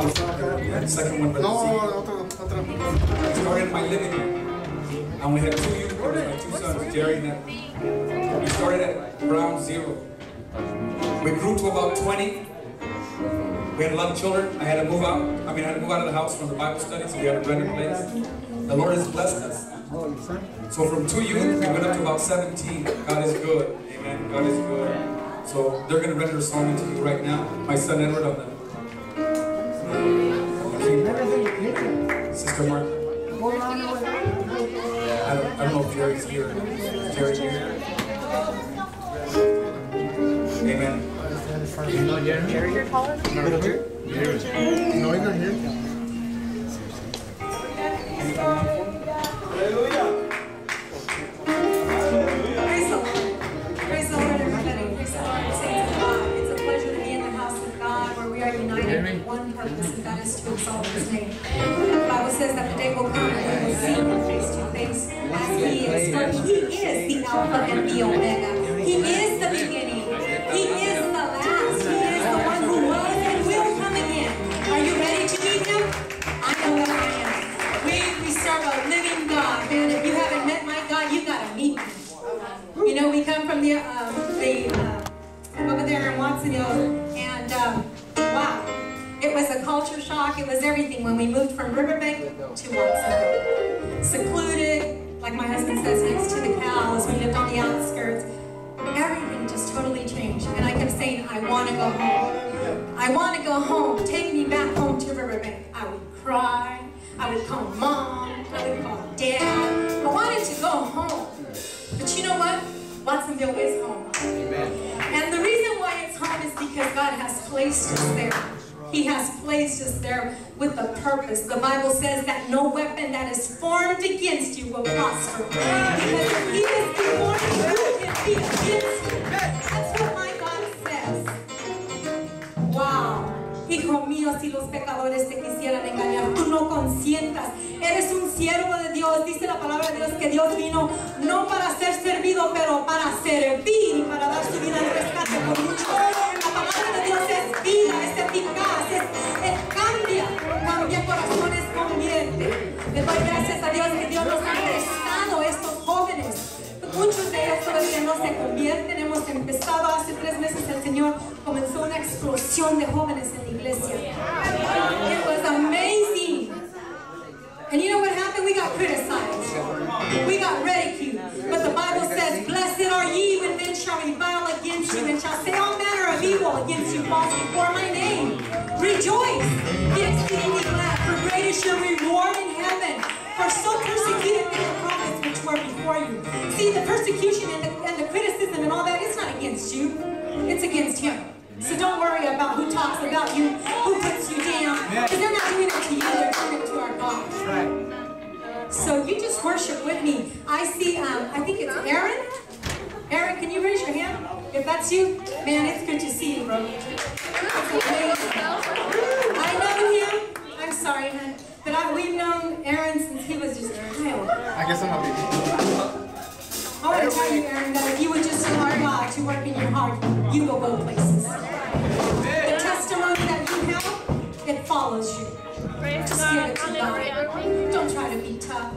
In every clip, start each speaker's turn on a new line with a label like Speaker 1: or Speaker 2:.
Speaker 1: Second one, but
Speaker 2: No, otro, otro.
Speaker 1: my living room. And we had two youth my two sons, Jerry and. We started at ground zero. We grew to about 20. We had a lot of children. I had to move out. I mean, I had to move out of the house from the Bible study, so we had to rent a place. The Lord has blessed us. So from two youth, we went up to about 17. God is good. Amen. God is good. So they're going to render a song to you right now. My son Edward on the, keyboard. Sister I don't, I don't know if Jerry's here. Is Jerry here? Amen.
Speaker 2: No, you're not here.
Speaker 3: Will come when we will see Him face to face as He is. For He is the Alpha and the Omega. He is the beginning. He is the last. He is the one who was and will come again. Are you ready to meet Him? I know that I am. We, we serve a living God, man. If you haven't met my God, you gotta meet Him. You know, we come from the, um, the, uh, over there in Watsonville, a culture shock, it was everything when we moved from Riverbank to Watsonville. Secluded, like my husband says, next to the cows, we lived on the outskirts. Everything just totally changed, and I kept saying, I wanna go home. I wanna go home, take me back home to Riverbank. I would cry, I would call mom, I would call dad. I wanted to go home. But you know what? Watsonville is home. And the reason why it's home is because God has placed us there. He has placed us there with a purpose. The Bible says that no weapon that is formed against you will prosper. Because if He is before you, who can be against you? That's what my God says. Wow. Hijo mío, si los pecadores te quisieran engañar, tú no consientas. Eres un siervo de Dios. Dice la palabra de Dios que Dios vino no para ser servido, pero para servir y para dar su vida en rescate por muchos. La palabra de Dios es vida, es eficaz, es, es cambia, cambia corazones, convierte. Le doy gracias a Dios que Dios nos ha prestado estos jóvenes. Muchos de ellos todavía no se convierten. Hemos empezado hace tres meses. El Señor comenzó una explosión de jóvenes en la iglesia. It was amazing. And you know what happened? We got criticized. We got ridiculed. But the Bible says, Blessed are ye when men shall revile against you and shall say all manner of evil against you falsely for my persecution and the, and the criticism and all that, it's not against you. It's against him. So don't worry about who talks about you, who puts you down. Because they're not doing it to you, they're doing it to our God. So you just worship with me. I see, um, I think it's Aaron. Aaron, can you raise your hand? If that's you, man, it's good to see you, bro. I know him. I'm sorry, hon. But I, we've known Aaron since he was just a child.
Speaker 2: I guess I'm not baby.
Speaker 3: I want to tell you, Aaron, that if you would just allow God uh, to work in your heart, you will go both places. The testimony that you have, it follows you. Just give it to God. Don't try to be tough.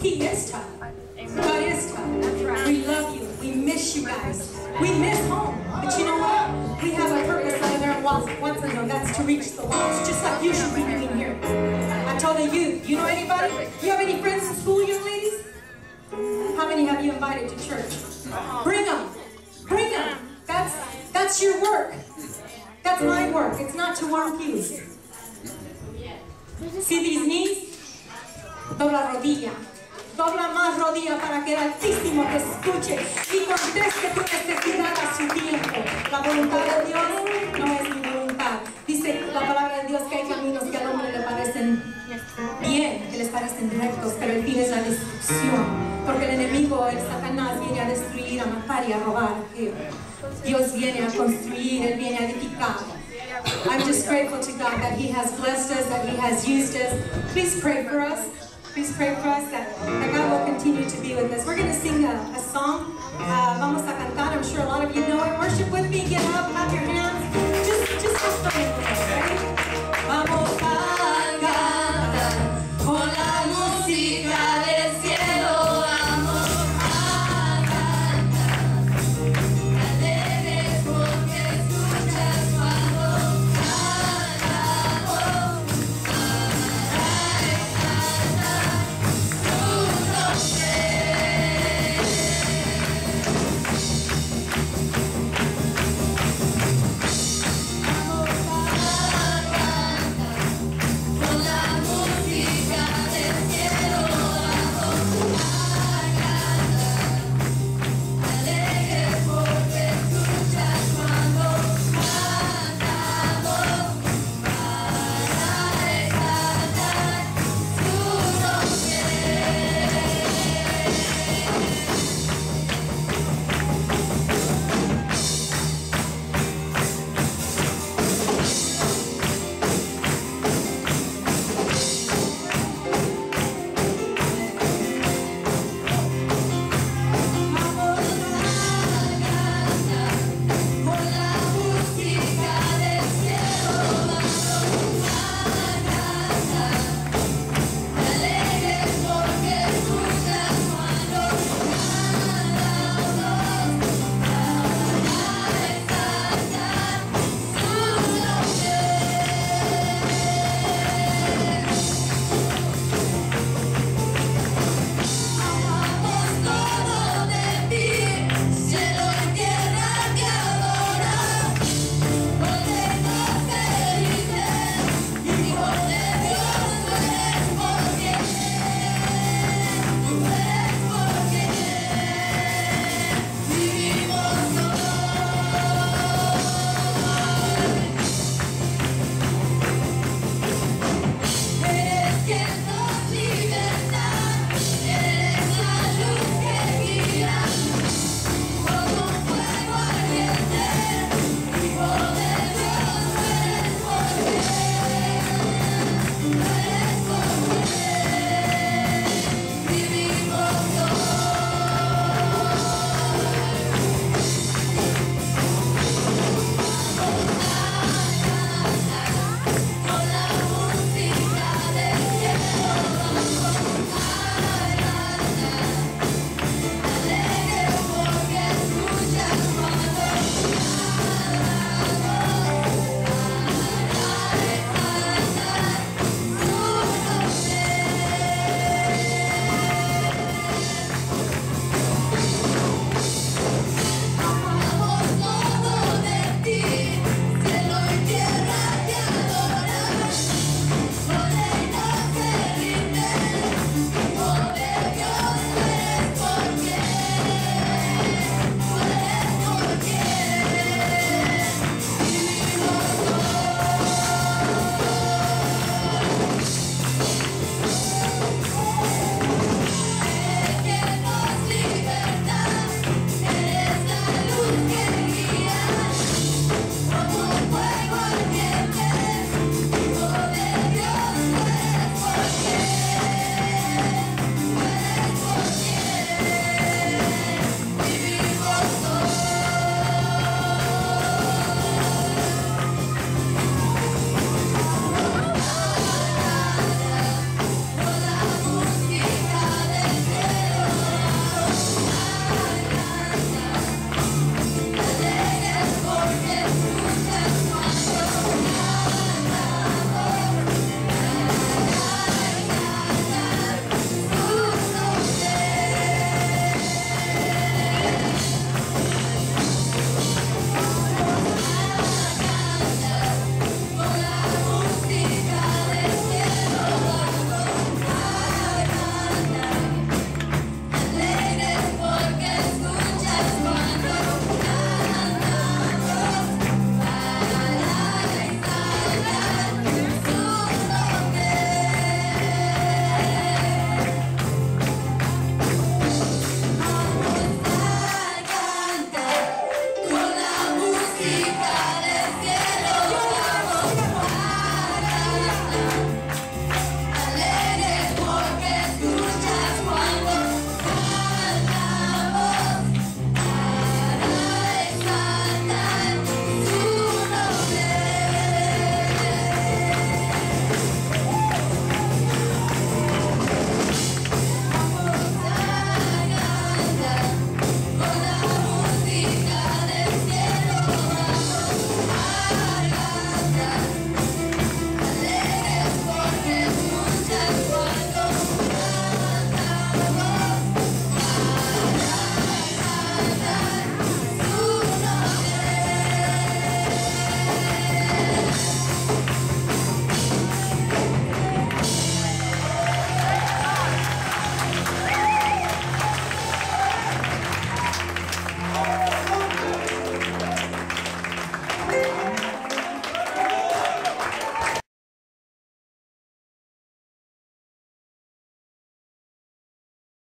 Speaker 3: He is tough. God is tough. We love you. We miss you guys. We miss home. But you know what? We have a purpose there in Watson- Watsonville. That's to reach the lost, just like you should be doing here. I told the youth, you know anybody? You have any friends in school, young ladies? How many have you invited to church? Bring them. Bring them. That's, that's your work. That's my work. It's not to warm pews. See these knees? Dobla rodilla. Dobla más rodilla para que el Altísimo te escuche y conteste tu necesidad a su tiempo. La voluntad de Dios y a robar. Dios viene a construir, Él viene a edificar. I'm just grateful to God that He has blessed us, that He has used us. Please pray for us. Please pray for us that, that God will continue to be with us. We're going to sing a, a song. Uh, vamos a cantar. I'm sure a lot of you know it. Worship with me. Get up. Clap your hands. Just, just for